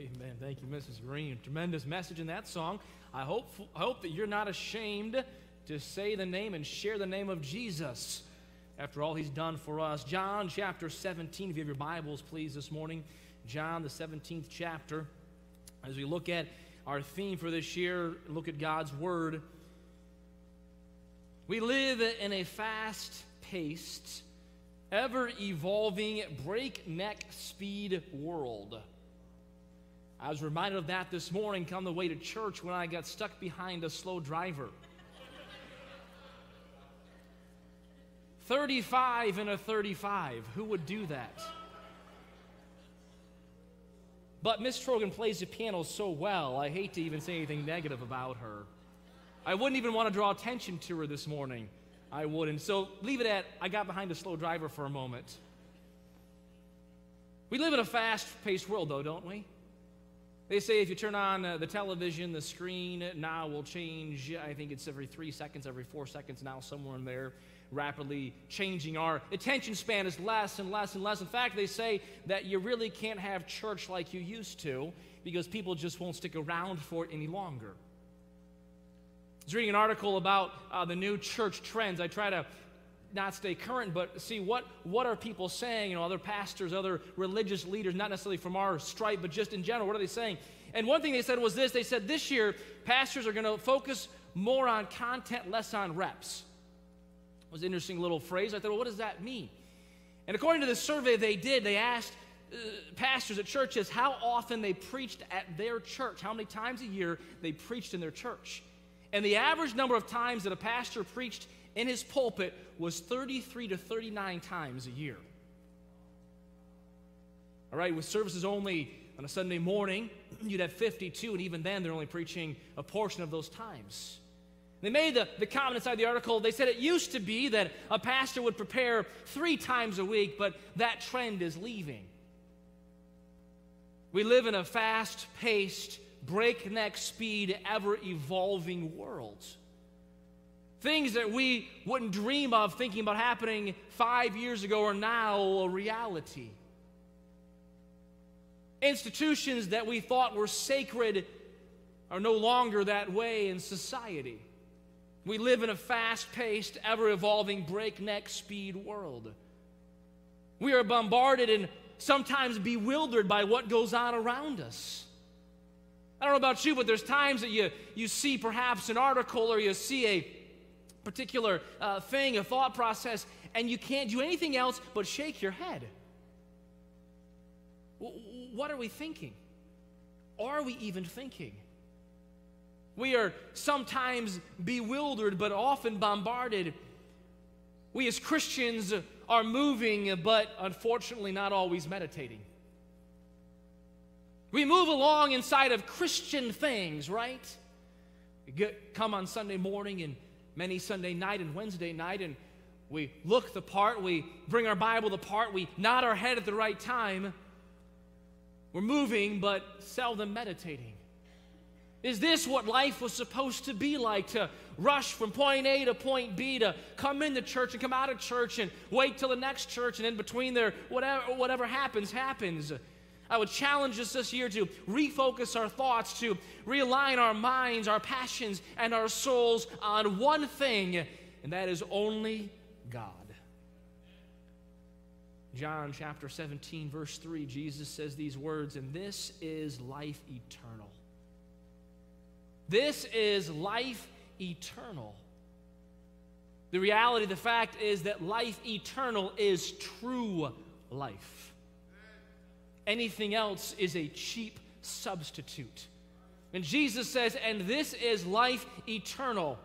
Amen. Thank you, Mrs. Green. Tremendous message in that song. I hope, I hope that you're not ashamed to say the name and share the name of Jesus after all he's done for us. John chapter 17, if you have your Bibles, please, this morning. John, the 17th chapter. As we look at our theme for this year, look at God's Word. We live in a fast paced, ever evolving, breakneck speed world. I was reminded of that this morning on the way to church when I got stuck behind a slow driver. 35 and a 35. Who would do that? But Miss Trogan plays the piano so well, I hate to even say anything negative about her. I wouldn't even want to draw attention to her this morning. I wouldn't. So leave it at I got behind a slow driver for a moment. We live in a fast paced world, though, don't we? They say if you turn on uh, the television, the screen now will change. I think it's every three seconds, every four seconds now, somewhere in there, rapidly changing. Our attention span is less and less and less. In fact, they say that you really can't have church like you used to because people just won't stick around for it any longer. I was reading an article about uh, the new church trends. I try to not stay current, but see what, what are people saying, you know, other pastors, other religious leaders, not necessarily from our stripe, but just in general, what are they saying? And one thing they said was this they said this year, pastors are going to focus more on content, less on reps. It was an interesting little phrase. I thought, well, what does that mean? And according to the survey they did, they asked uh, pastors at churches how often they preached at their church, how many times a year they preached in their church. And the average number of times that a pastor preached in his pulpit was 33 to 39 times a year. All right, with services only on a Sunday morning, you'd have 52, and even then they're only preaching a portion of those times. They made the, the comment inside the article, they said it used to be that a pastor would prepare three times a week, but that trend is leaving. We live in a fast paced, breakneck speed, ever evolving world. Things that we wouldn't dream of thinking about happening five years ago are now a reality. Institutions that we thought were sacred are no longer that way in society. We live in a fast paced, ever evolving, breakneck speed world. We are bombarded and sometimes bewildered by what goes on around us. I don't know about you, but there's times that you, you see perhaps an article or you see a particular uh, thing, a thought process, and you can't do anything else but shake your head. W- what are we thinking? Are we even thinking? We are sometimes bewildered, but often bombarded. We as Christians are moving, but unfortunately not always meditating. We move along inside of Christian things, right? Get, come on Sunday morning and many Sunday night and Wednesday night, and we look the part, we bring our Bible the part, we nod our head at the right time. We're moving, but seldom meditating. Is this what life was supposed to be like? To rush from point A to point B, to come into church and come out of church and wait till the next church, and in between there, whatever, whatever happens, happens. I would challenge us this year to refocus our thoughts, to realign our minds, our passions, and our souls on one thing, and that is only God. John chapter 17, verse 3, Jesus says these words, and this is life eternal. This is life eternal. The reality, the fact is that life eternal is true life. Anything else is a cheap substitute. And Jesus says, And this is life eternal,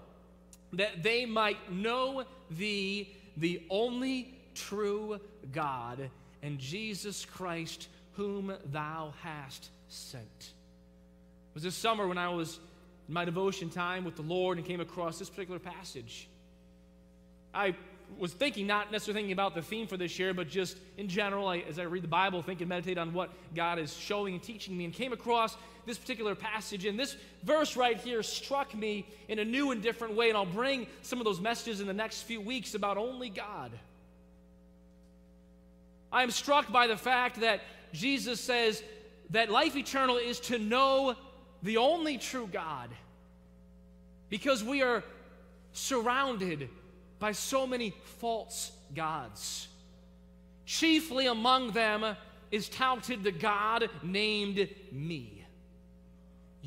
that they might know thee, the only true God, and Jesus Christ, whom thou hast sent. It was this summer when I was in my devotion time with the Lord and came across this particular passage. I was thinking, not necessarily thinking about the theme for this year, but just in general, I, as I read the Bible, think and meditate on what God is showing and teaching me, and came across this particular passage. And this verse right here struck me in a new and different way. And I'll bring some of those messages in the next few weeks about only God. I am struck by the fact that Jesus says, that life eternal is to know the only true God. Because we are surrounded by so many false gods. Chiefly among them is touted the God named me.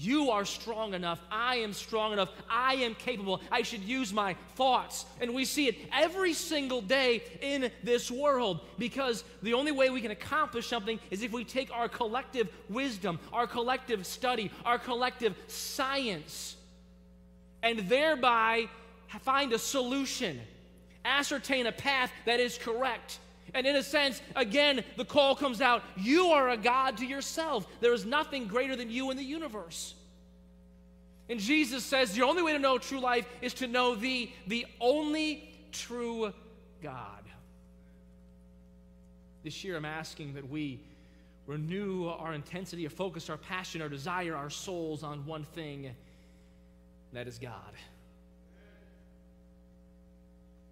You are strong enough. I am strong enough. I am capable. I should use my thoughts. And we see it every single day in this world because the only way we can accomplish something is if we take our collective wisdom, our collective study, our collective science, and thereby find a solution, ascertain a path that is correct. And in a sense, again, the call comes out you are a God to yourself. There is nothing greater than you in the universe. And Jesus says the only way to know true life is to know the, the only true God. This year, I'm asking that we renew our intensity, our focus, our passion, our desire, our souls on one thing that is God.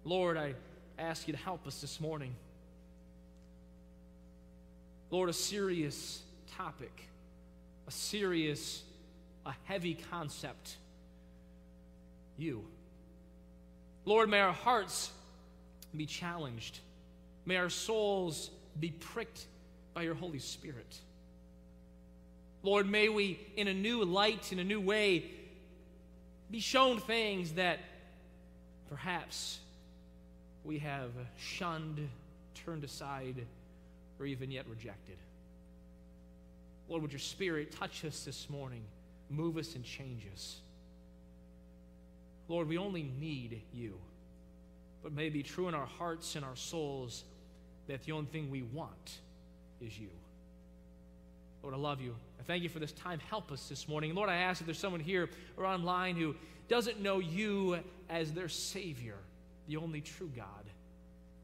Lord, I ask you to help us this morning. Lord, a serious topic, a serious, a heavy concept. You. Lord, may our hearts be challenged. May our souls be pricked by your Holy Spirit. Lord, may we, in a new light, in a new way, be shown things that perhaps we have shunned, turned aside, or even yet rejected. Lord, would your Spirit touch us this morning, move us and change us? Lord, we only need you. But may it be true in our hearts and our souls that the only thing we want is you. Lord, I love you. I thank you for this time. Help us this morning. Lord, I ask if there's someone here or online who doesn't know you as their Savior, the only true God.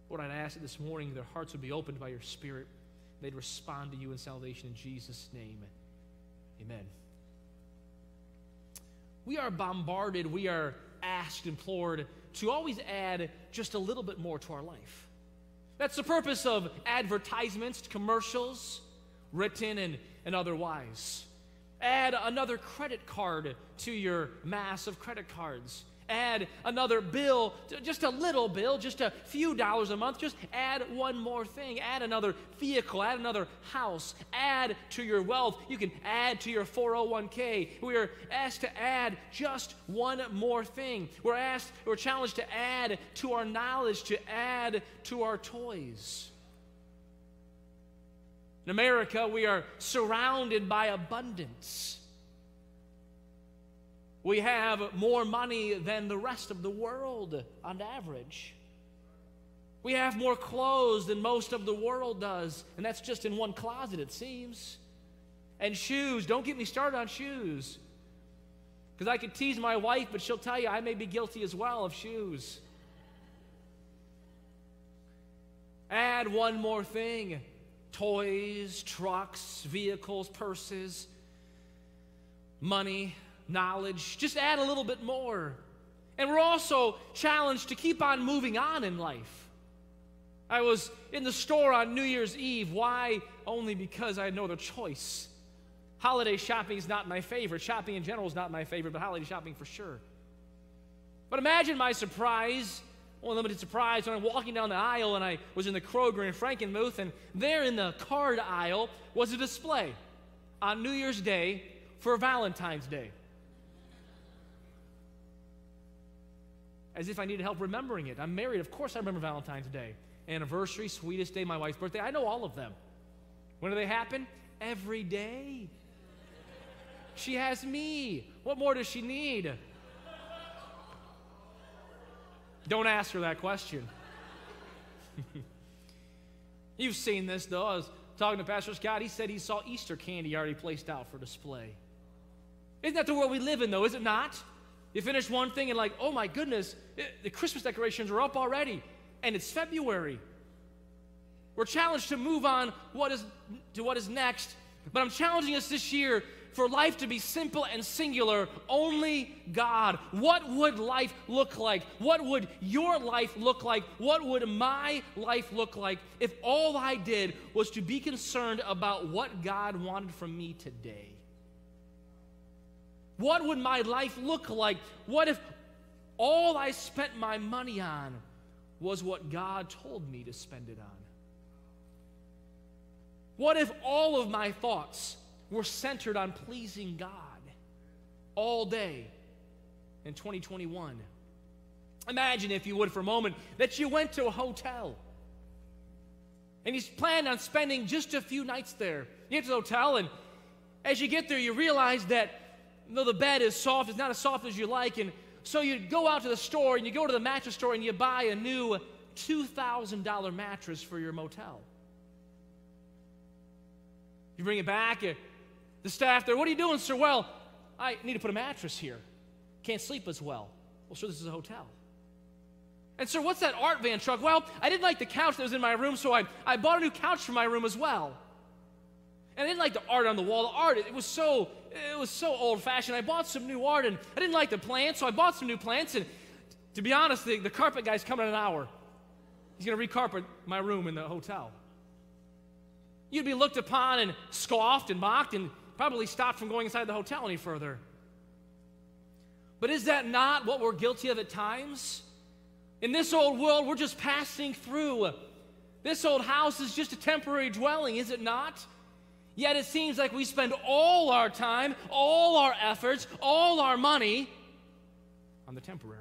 Lord, I'd ask that this morning their hearts would be opened by your Spirit. They'd respond to you in salvation in Jesus' name. Amen. We are bombarded, we are asked, implored to always add just a little bit more to our life. That's the purpose of advertisements, commercials, written and, and otherwise. Add another credit card to your mass of credit cards. Add another bill, just a little bill, just a few dollars a month. Just add one more thing. Add another vehicle, add another house. Add to your wealth. You can add to your 401k. We are asked to add just one more thing. We're asked, we're challenged to add to our knowledge, to add to our toys. In America, we are surrounded by abundance. We have more money than the rest of the world on average. We have more clothes than most of the world does, and that's just in one closet, it seems. And shoes, don't get me started on shoes. Because I could tease my wife, but she'll tell you I may be guilty as well of shoes. Add one more thing toys, trucks, vehicles, purses, money, knowledge. Just add a little bit more. And we're also challenged to keep on moving on in life. I was in the store on New Year's Eve. Why? Only because I had no other choice. Holiday shopping is not my favorite. Shopping in general is not my favorite, but holiday shopping for sure. But imagine my surprise, only limited surprise when I'm walking down the aisle and I was in the Kroger in Frankenmuth, and there in the card aisle was a display on New Year's Day for Valentine's Day. As if I needed help remembering it. I'm married, of course I remember Valentine's Day. Anniversary, sweetest day, my wife's birthday. I know all of them. When do they happen? Every day. She has me. What more does she need? Don't ask her that question. You've seen this, though. I was talking to Pastor Scott. He said he saw Easter candy already placed out for display. Isn't that the world we live in, though, is it not? You finish one thing and, like, oh my goodness, it, the Christmas decorations are up already, and it's February. We're challenged to move on what is, to what is next, but I'm challenging us this year for life to be simple and singular, only God. What would life look like? What would your life look like? What would my life look like if all I did was to be concerned about what God wanted from me today? What would my life look like? What if all I spent my money on was what God told me to spend it on? What if all of my thoughts were centered on pleasing God all day in 2021? Imagine, if you would, for a moment, that you went to a hotel and you planned on spending just a few nights there. You get to the hotel, and as you get there, you realize that though the bed is soft, it's not as soft as you like, and so you go out to the store and you go to the mattress store and you buy a new $2,000 mattress for your motel. You bring it back, uh, the staff there, what are you doing, sir? Well, I need to put a mattress here. Can't sleep as well. Well, sir, this is a hotel. And sir, what's that art van truck? Well, I didn't like the couch that was in my room, so I, I bought a new couch for my room as well. And I didn't like the art on the wall. The art, it was so, it was so old-fashioned. I bought some new art, and I didn't like the plants, so I bought some new plants. And to be honest, the, the carpet guy's coming in an hour. He's going to recarpet my room in the hotel. You'd be looked upon and scoffed and mocked and probably stopped from going inside the hotel any further. But is that not what we're guilty of at times? In this old world, we're just passing through. This old house is just a temporary dwelling, is it not? Yet it seems like we spend all our time, all our efforts, all our money on the temporary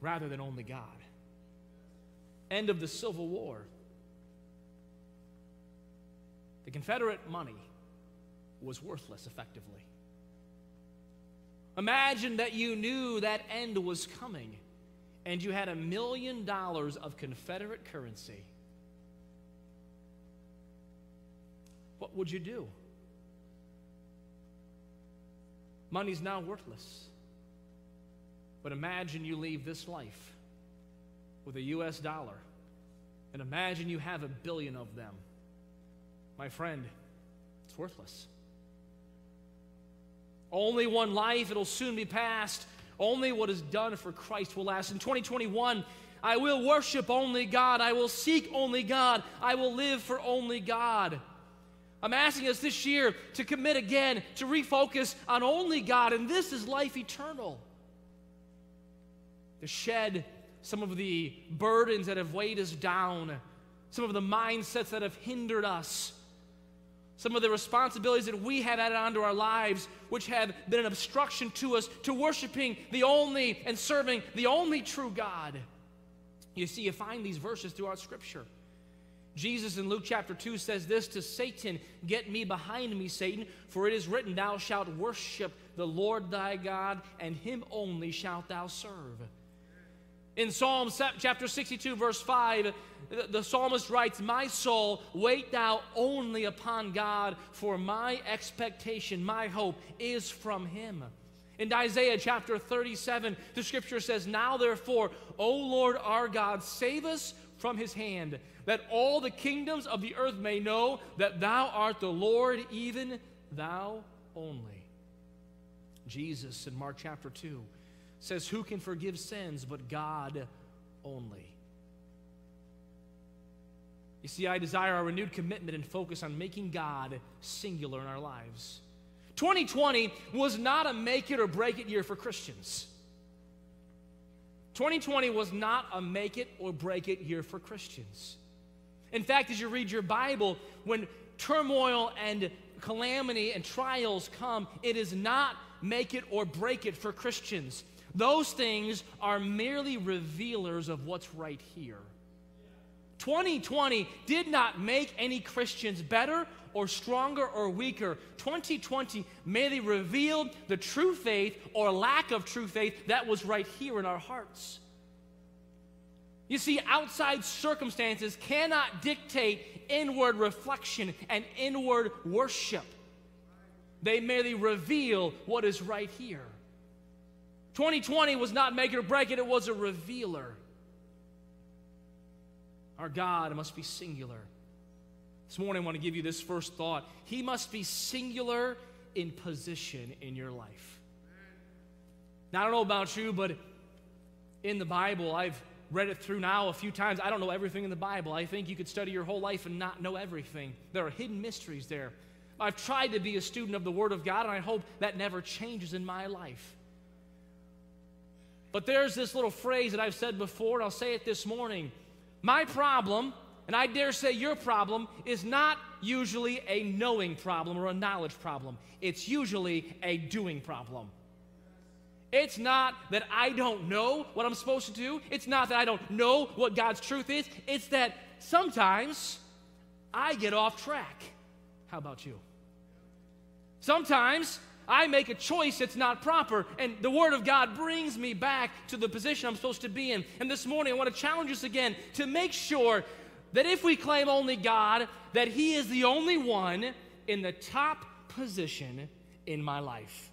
rather than only God. End of the Civil War. The Confederate money was worthless effectively. Imagine that you knew that end was coming and you had a million dollars of Confederate currency. What would you do? Money's now worthless. But imagine you leave this life with a US dollar, and imagine you have a billion of them. My friend, it's worthless. Only one life, it'll soon be past. Only what is done for Christ will last. In 2021, I will worship only God. I will seek only God. I will live for only God. I'm asking us this year to commit again, to refocus on only God, and this is life eternal. To shed some of the burdens that have weighed us down, some of the mindsets that have hindered us, some of the responsibilities that we have added onto our lives, which have been an obstruction to us to worshiping the only and serving the only true God. You see, you find these verses throughout Scripture. Jesus in Luke chapter 2 says this to Satan Get me behind me, Satan, for it is written, Thou shalt worship the Lord thy God, and him only shalt thou serve. In Psalm chapter 62, verse 5, the psalmist writes, My soul, wait thou only upon God, for my expectation, my hope is from him. In Isaiah chapter 37, the scripture says, Now therefore, O Lord our God, save us from his hand, that all the kingdoms of the earth may know that thou art the Lord, even thou only. Jesus in Mark chapter 2 says, Who can forgive sins but God only? You see, I desire a renewed commitment and focus on making God singular in our lives. 2020 was not a make it or break it year for Christians. 2020 was not a make it or break it year for Christians. In fact, as you read your Bible, when turmoil and calamity and trials come, it is not make it or break it for Christians. Those things are merely revealers of what's right here. 2020 did not make any Christians better or stronger or weaker. 2020 merely revealed the true faith or lack of true faith that was right here in our hearts. You see, outside circumstances cannot dictate inward reflection and inward worship. They merely reveal what is right here. 2020 was not make it or break it, it was a revealer. Our God must be singular. This morning, I want to give you this first thought. He must be singular in position in your life. Now, I don't know about you, but in the Bible, I've read it through now a few times. I don't know everything in the Bible. I think you could study your whole life and not know everything. There are hidden mysteries there. I've tried to be a student of the Word of God, and I hope that never changes in my life. But there's this little phrase that I've said before, and I'll say it this morning. My problem, and I dare say your problem, is not usually a knowing problem or a knowledge problem. It's usually a doing problem. It's not that I don't know what I'm supposed to do. It's not that I don't know what God's truth is. It's that sometimes I get off track. How about you? Sometimes I make a choice that's not proper, and the Word of God brings me back to the position I'm supposed to be in. And this morning, I want to challenge us again to make sure that if we claim only God, that He is the only one in the top position in my life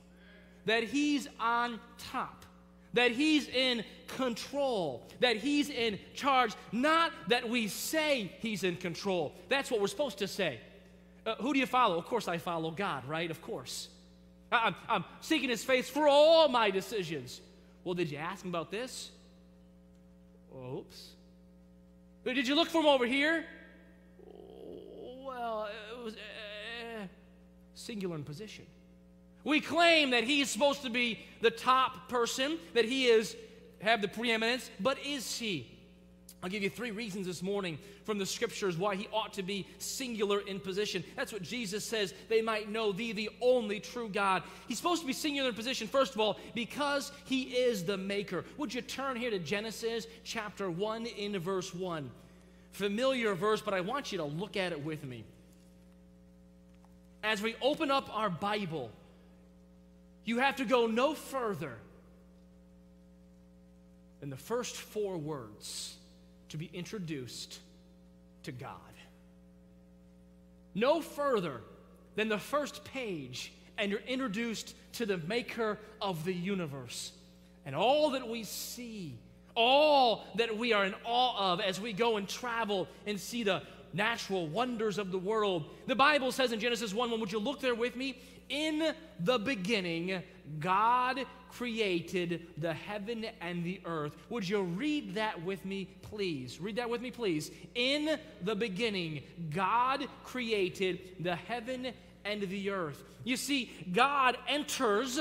that He's on top, that He's in control, that He's in charge, not that we say He's in control. That's what we're supposed to say. Uh, who do you follow? Of course, I follow God, right? Of course. I'm, I'm seeking His face for all my decisions. Well, did you ask Him about this? Oops. Did you look for Him over here? Well, it was uh, singular in position. We claim that he is supposed to be the top person, that he is have the preeminence, but is he? I'll give you three reasons this morning from the scriptures why he ought to be singular in position. That's what Jesus says, they might know thee, the only true God. He's supposed to be singular in position, first of all, because he is the maker. Would you turn here to Genesis chapter 1 in verse 1? Familiar verse, but I want you to look at it with me. As we open up our Bible, you have to go no further than the first four words to be introduced to God. No further than the first page, and you're introduced to the maker of the universe. And all that we see, all that we are in awe of as we go and travel and see the natural wonders of the world. The Bible says in Genesis 1 1, would you look there with me? In the beginning, God created the heaven and the earth. Would you read that with me, please? Read that with me, please. In the beginning, God created the heaven and the earth. You see, God enters,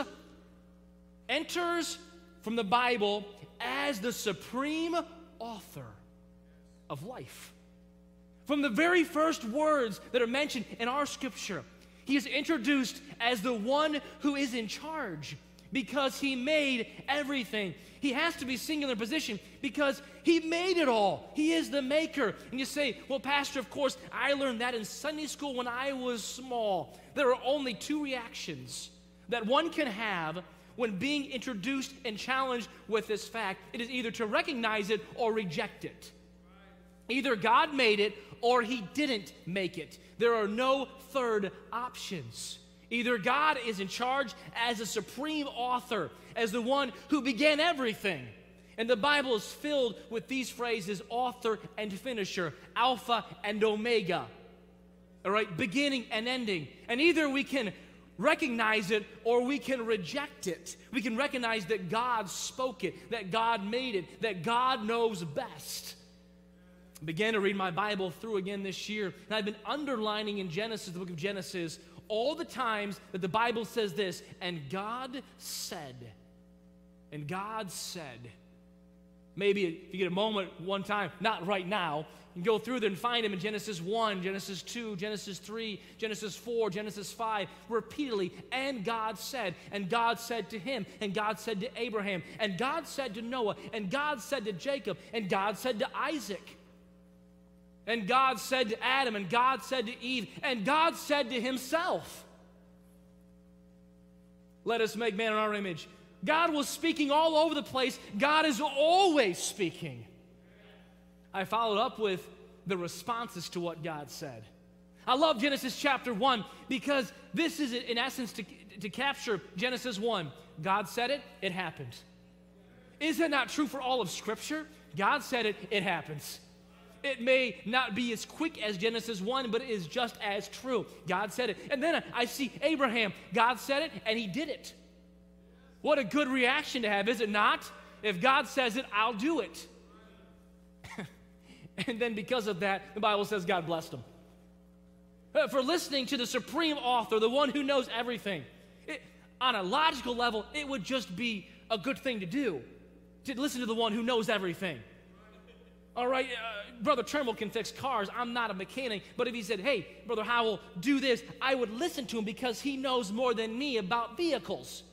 enters from the Bible as the supreme author of life. From the very first words that are mentioned in our scripture, he is introduced as the one who is in charge because he made everything. He has to be singular position because he made it all. He is the maker. And you say, well, Pastor, of course, I learned that in Sunday school when I was small. There are only two reactions that one can have when being introduced and challenged with this fact. It is either to recognize it or reject it. Either God made it or he didn't make it. There are no third options. Either God is in charge as a supreme author, as the one who began everything. And the Bible is filled with these phrases author and finisher, Alpha and Omega. All right, beginning and ending. And either we can recognize it or we can reject it. We can recognize that God spoke it, that God made it, that God knows best. I began to read my Bible through again this year, and I've been underlining in Genesis, the book of Genesis, all the times that the Bible says this, and God said, and God said. Maybe if you get a moment one time, not right now, you go through there and find him in Genesis 1, Genesis 2, Genesis 3, Genesis 4, Genesis 5, repeatedly. And God said, and God said to him, and God said to Abraham, and God said to Noah, and God said to Jacob, and God said to Isaac. And God said to Adam, and God said to Eve, and God said to himself, Let us make man in our image. God was speaking all over the place. God is always speaking. I followed up with the responses to what God said. I love Genesis chapter 1 because this is, in essence, to, to capture Genesis 1. God said it, it happened. Is that not true for all of Scripture? God said it, it happens. It may not be as quick as Genesis 1, but it is just as true. God said it. And then I see Abraham. God said it, and he did it. What a good reaction to have, is it not? If God says it, I'll do it. and then because of that, the Bible says God blessed him. Uh, for listening to the supreme author, the one who knows everything. It, on a logical level, it would just be a good thing to do to listen to the one who knows everything. All right, uh, Brother Trimble can fix cars. I'm not a mechanic. But if he said, hey, Brother Howell, do this, I would listen to him because he knows more than me about vehicles.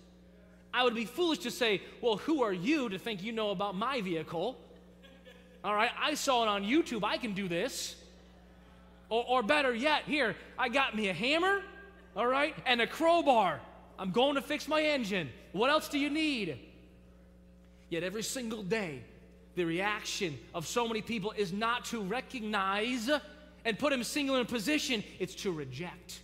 I would be foolish to say, well, who are you to think you know about my vehicle? All right, I saw it on YouTube. I can do this. Or, or better yet, here, I got me a hammer, all right, and a crowbar. I'm going to fix my engine. What else do you need? Yet every single day, the reaction of so many people is not to recognize and put him single in position, it's to reject.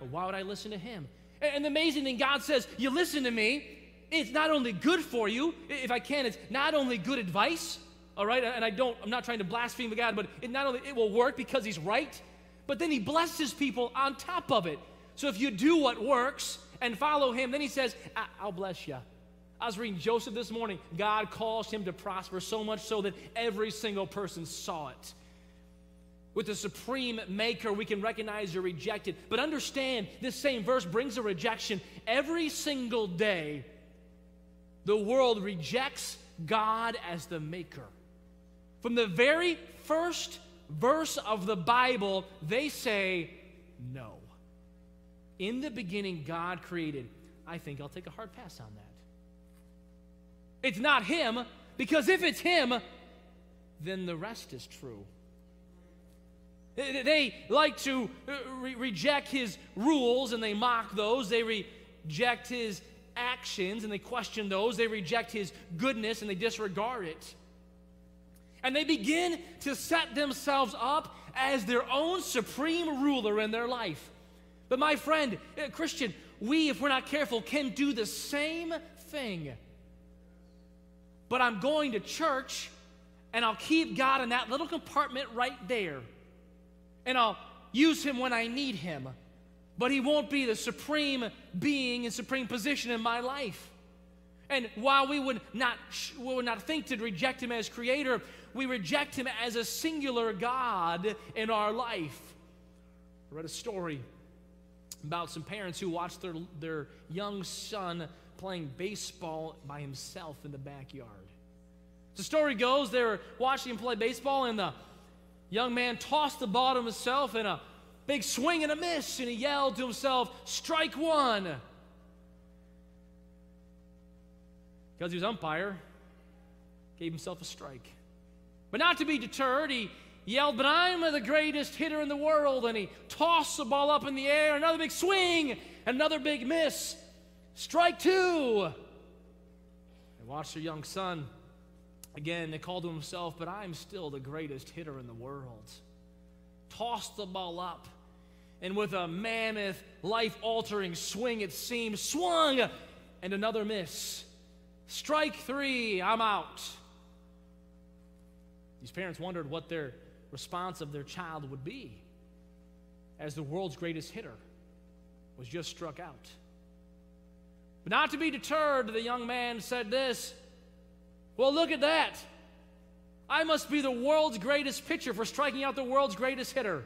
Well, why would I listen to him? And the amazing thing, God says, You listen to me, it's not only good for you, if I can, it's not only good advice, all right? And I don't, I'm not trying to blaspheme God, but it not only it will work because He's right, but then He blesses people on top of it. So if you do what works and follow Him, then He says, I'll bless you. I was reading Joseph this morning. God caused him to prosper so much so that every single person saw it. With the supreme maker, we can recognize you're rejected. But understand, this same verse brings a rejection. Every single day, the world rejects God as the maker. From the very first verse of the Bible, they say, No. In the beginning, God created. I think I'll take a hard pass on that. It's not Him, because if it's Him, then the rest is true. They like to uh, re- reject His rules and they mock those. They reject His actions and they question those. They reject His goodness and they disregard it. And they begin to set themselves up as their own supreme ruler in their life. But, my friend, uh, Christian, we, if we're not careful, can do the same thing but I'm going to church and I'll keep God in that little compartment right there. And I'll use Him when I need Him. But He won't be the supreme being and supreme position in my life. And while we would not, we would not think to reject Him as Creator, we reject Him as a singular God in our life. I read a story about some parents who watched their, their young son playing baseball by himself in the backyard. The story goes they were watching him play baseball, and the young man tossed the ball to himself in a big swing and a miss, and he yelled to himself, Strike one. Because he was umpire, gave himself a strike. But not to be deterred, he yelled, But I'm the greatest hitter in the world. And he tossed the ball up in the air, another big swing, another big miss. Strike two. And watched their young son Again, they called to himself, but I'm still the greatest hitter in the world. Tossed the ball up, and with a mammoth, life altering swing, it seemed, swung, and another miss. Strike three, I'm out. These parents wondered what their response of their child would be as the world's greatest hitter was just struck out. But not to be deterred, the young man said this well, look at that. I must be the world's greatest pitcher for striking out the world's greatest hitter.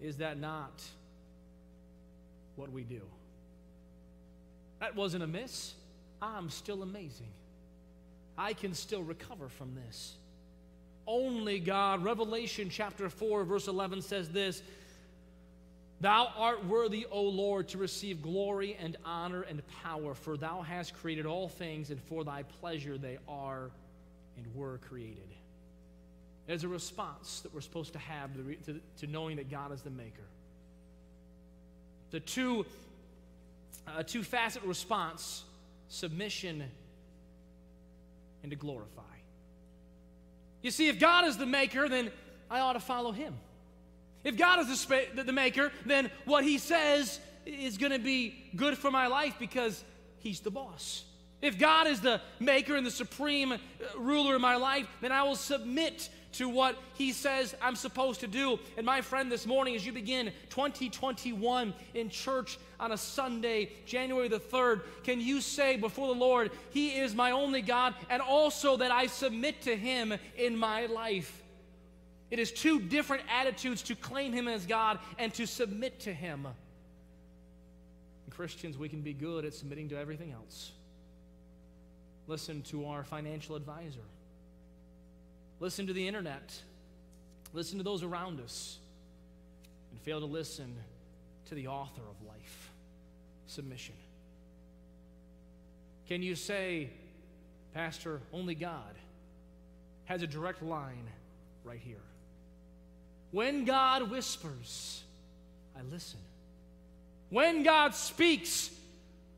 Is that not what we do? That wasn't a miss. I'm still amazing. I can still recover from this. Only God, Revelation chapter 4, verse 11 says this Thou art worthy, O Lord, to receive glory and honor and power, for thou hast created all things, and for thy pleasure they are and were created. There's a response that we're supposed to have to, to, to knowing that God is the maker. The two, uh, two facet response submission and to glorify. You see, if God is the maker, then I ought to follow him. If God is the, sp- the maker, then what he says is going to be good for my life because he's the boss. If God is the maker and the supreme uh, ruler in my life, then I will submit to what He says I'm supposed to do. And my friend, this morning, as you begin 2021 in church on a Sunday, January the 3rd, can you say before the Lord, He is my only God, and also that I submit to Him in my life? It is two different attitudes to claim Him as God and to submit to Him. And Christians, we can be good at submitting to everything else. Listen to our financial advisor. Listen to the internet. Listen to those around us. And fail to listen to the author of life submission. Can you say, Pastor, only God has a direct line right here? When God whispers, I listen. When God speaks,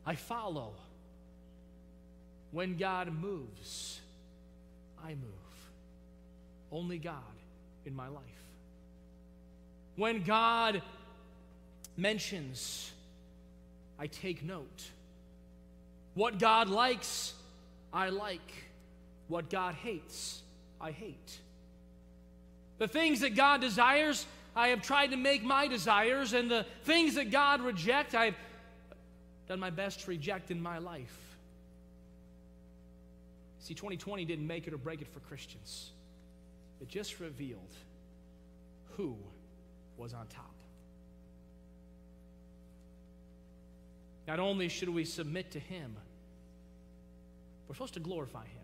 I follow. When God moves, I move. Only God in my life. When God mentions, I take note. What God likes, I like. What God hates, I hate. The things that God desires, I have tried to make my desires, and the things that God rejects, I've done my best to reject in my life. See, 2020 didn't make it or break it for Christians, it just revealed who was on top. Not only should we submit to Him, we're supposed to glorify Him.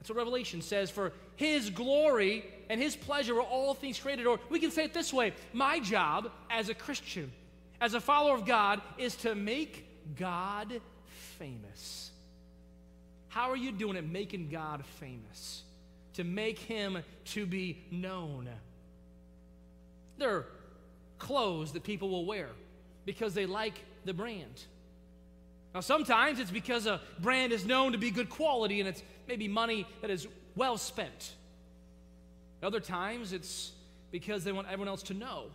That's what Revelation says. For His glory and His pleasure are all things created. Or we can say it this way My job as a Christian, as a follower of God, is to make God famous. How are you doing at making God famous? To make Him to be known. There are clothes that people will wear because they like the brand. Now, sometimes it's because a brand is known to be good quality and it's maybe money that is well spent. Other times it's because they want everyone else to know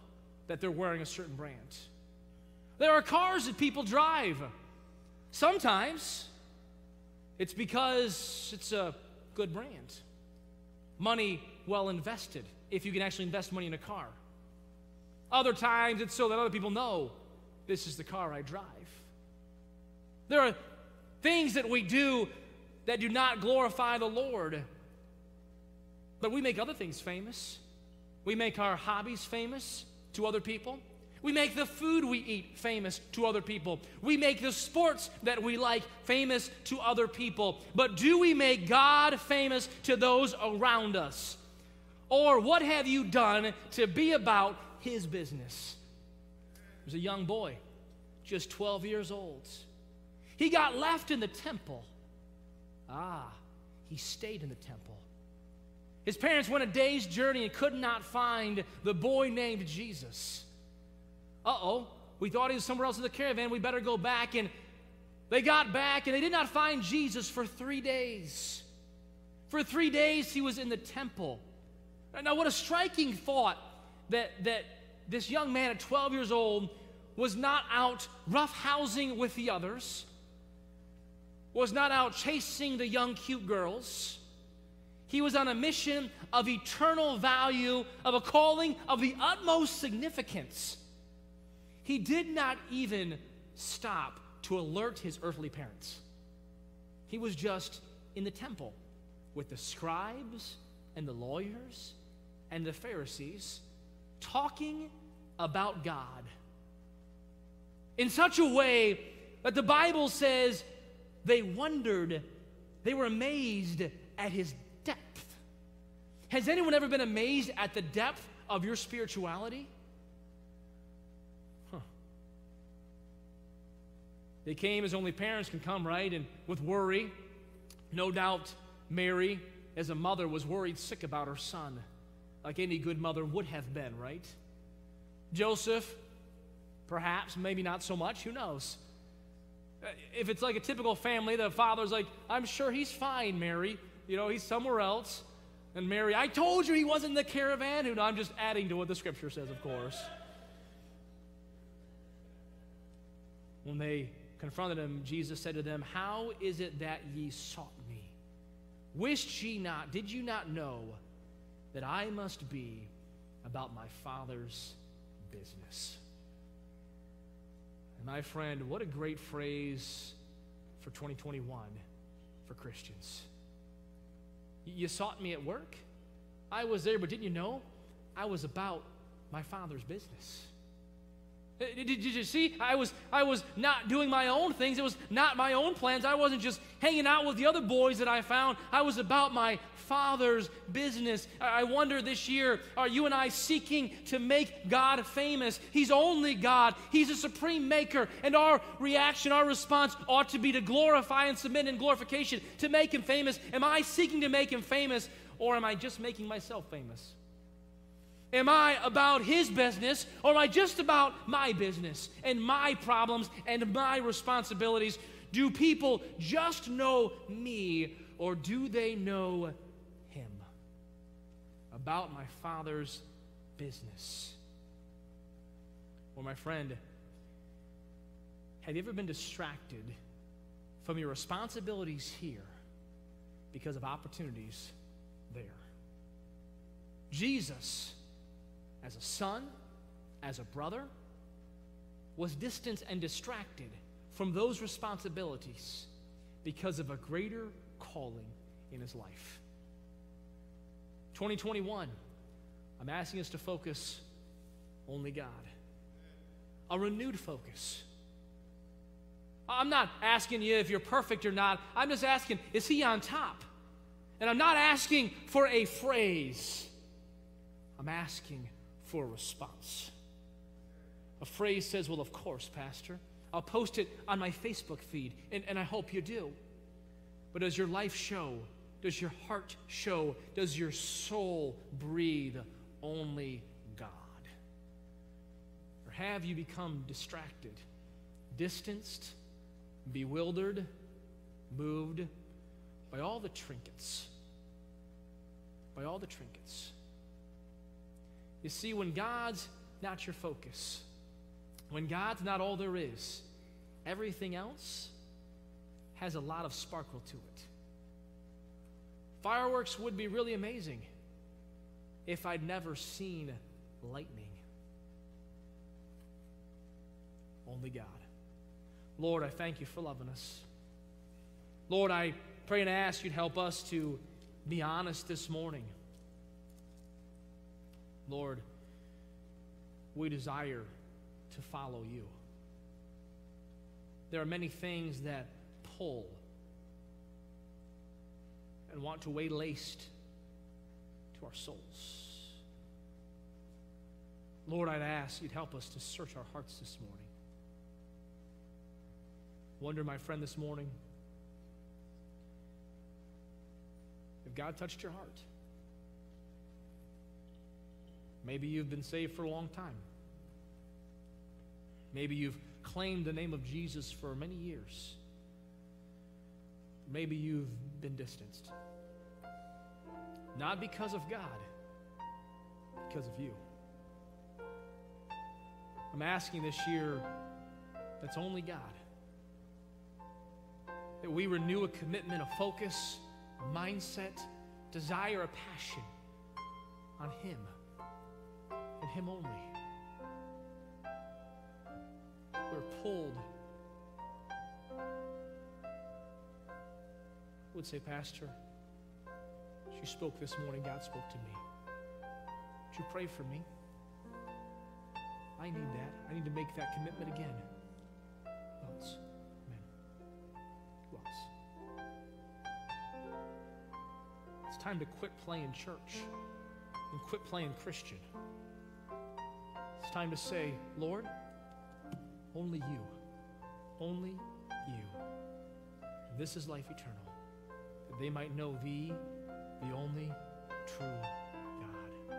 that they're wearing a certain brand. There are cars that people drive. Sometimes it's because it's a good brand. Money well invested, if you can actually invest money in a car. Other times it's so that other people know this is the car I drive. There are things that we do that do not glorify the Lord. But we make other things famous. We make our hobbies famous to other people. We make the food we eat famous to other people. We make the sports that we like famous to other people. But do we make God famous to those around us? Or what have you done to be about His business? There's a young boy, just 12 years old. He got left in the temple. Ah, he stayed in the temple. His parents went a day's journey and could not find the boy named Jesus. Uh oh, we thought he was somewhere else in the caravan. We better go back. And they got back and they did not find Jesus for three days. For three days, he was in the temple. Now, what a striking thought that, that this young man at 12 years old was not out roughhousing with the others was not out chasing the young, cute girls. He was on a mission of eternal value, of a calling of the utmost significance. He did not even stop to alert his earthly parents. He was just in the temple with the scribes and the lawyers and the Pharisees talking about God in such a way that the Bible says they wondered, they were amazed at his depth. Has anyone ever been amazed at the depth of your spirituality? Huh. They came as only parents can come, right? And with worry. No doubt Mary, as a mother, was worried sick about her son, like any good mother would have been, right? Joseph, perhaps, maybe not so much, who knows? Uh, if it's like a typical family, the father's like, I'm sure he's fine, Mary. You know, he's somewhere else. And Mary, I told you he wasn't in the caravan. And I'm just adding to what the scripture says, of course. When they confronted him, Jesus said to them, How is it that ye sought me? Wished ye not, did you not know that I must be about my Father's business? My friend, what a great phrase for 2021 for Christians. You sought me at work. I was there, but didn't you know? I was about my Father's business. Uh, did, did you see? I was, I was not doing my own things. It was not my own plans. I wasn't just hanging out with the other boys that I found. I was about my Father's business. I wonder this year, are you and I seeking to make God famous? He's only God, He's a supreme maker. And our reaction, our response ought to be to glorify and submit in glorification to make Him famous. Am I seeking to make Him famous, or am I just making myself famous? Am I about his business or am I just about my business and my problems and my responsibilities? Do people just know me or do they know him? About my father's business. Well, my friend, have you ever been distracted from your responsibilities here because of opportunities there? Jesus as a son, as a brother, was distanced and distracted from those responsibilities because of a greater calling in his life. 2021, I'm asking us to focus only God. A renewed focus. I'm not asking you if you're perfect or not. I'm just asking, is he on top? And I'm not asking for a phrase. I'm asking for a response. A phrase says, Well, of course, Pastor. I'll post it on my Facebook feed, and, and I hope you do. But does your life show? Does your heart show? Does your soul breathe only God? Or have you become distracted, distanced, bewildered, moved by all the trinkets? By all the trinkets. You see, when God's not your focus, when God's not all there is, everything else has a lot of sparkle to it. Fireworks would be really amazing if I'd never seen lightning. Only God. Lord, I thank you for loving us. Lord, I pray and ask you'd help us to be honest this morning. Lord, we desire to follow you. There are many things that pull and want to weigh laced to our souls. Lord, I'd ask you'd help us to search our hearts this morning. Wonder, my friend, this morning, if God touched your heart. Maybe you've been saved for a long time. Maybe you've claimed the name of Jesus for many years. Maybe you've been distanced. Not because of God, because of you. I'm asking this year that's only God. That we renew a commitment, a focus, a mindset, desire, a passion on Him and Him only. We're pulled. I would say, Pastor, she spoke this morning, God spoke to me. Would you pray for me? I need that. I need to make that commitment again. Who else? Amen. Who else? It's time to quit playing church and quit playing Christian time to say, Lord, only you, only you. And this is life eternal, that they might know thee, the only true God.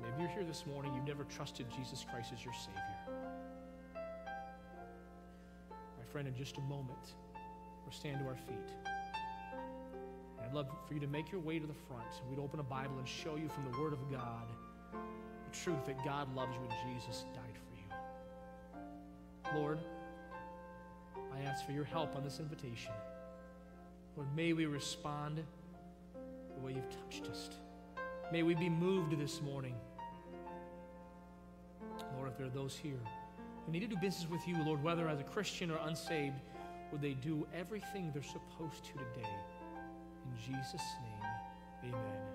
Maybe you're here this morning, you've never trusted Jesus Christ as your Savior. My friend, in just a moment, we'll stand to our feet. I'd love for you to make your way to the front. We'd open a Bible and show you from the Word of God the truth that God loves you and Jesus died for you. Lord, I ask for your help on this invitation. Lord, may we respond the way you've touched us. May we be moved this morning. Lord, if there are those here who need to do business with you, Lord, whether as a Christian or unsaved, would they do everything they're supposed to today? In Jesus' name, amen.